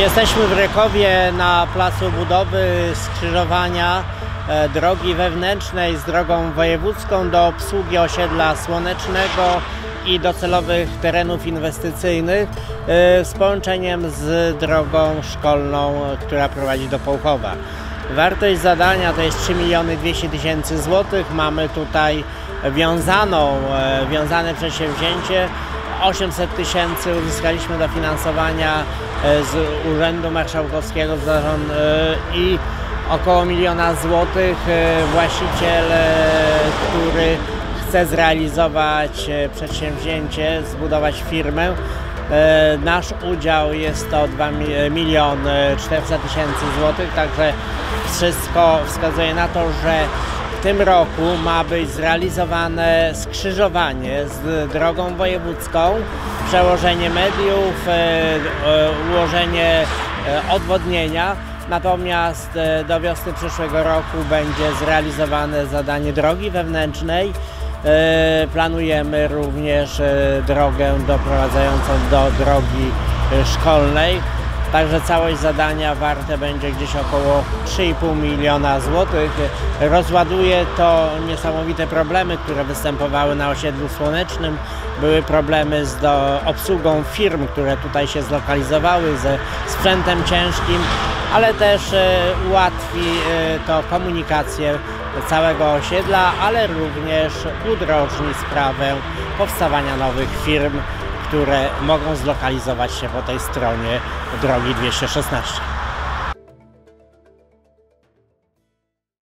Jesteśmy w Rekowie na placu budowy skrzyżowania e, drogi wewnętrznej z drogą wojewódzką do obsługi osiedla słonecznego i docelowych terenów inwestycyjnych e, z połączeniem z drogą szkolną, która prowadzi do Połchowa. Wartość zadania to jest 3 miliony 200 tysięcy złotych. Mamy tutaj wiązaną, e, wiązane przedsięwzięcie 800 tysięcy uzyskaliśmy dofinansowania e, z Urzędu Marszałkowskiego e, i około miliona złotych e, właściciel, który chce zrealizować przedsięwzięcie, zbudować firmę. Nasz udział jest to 2 miliony 400 tysięcy złotych, także wszystko wskazuje na to, że w tym roku ma być zrealizowane skrzyżowanie z drogą wojewódzką, przełożenie mediów, e, e, ułożenie e, odwodnienia. Natomiast do wiosny przyszłego roku będzie zrealizowane zadanie drogi wewnętrznej. Planujemy również drogę doprowadzającą do drogi szkolnej. Także całość zadania warte będzie gdzieś około 3,5 miliona złotych. Rozładuje to niesamowite problemy, które występowały na osiedlu słonecznym. Były problemy z do, obsługą firm, które tutaj się zlokalizowały ze sprzętem ciężkim, ale też e, ułatwi e, to komunikację całego osiedla, ale również udrożni sprawę powstawania nowych firm które mogą zlokalizować się po tej stronie drogi 216.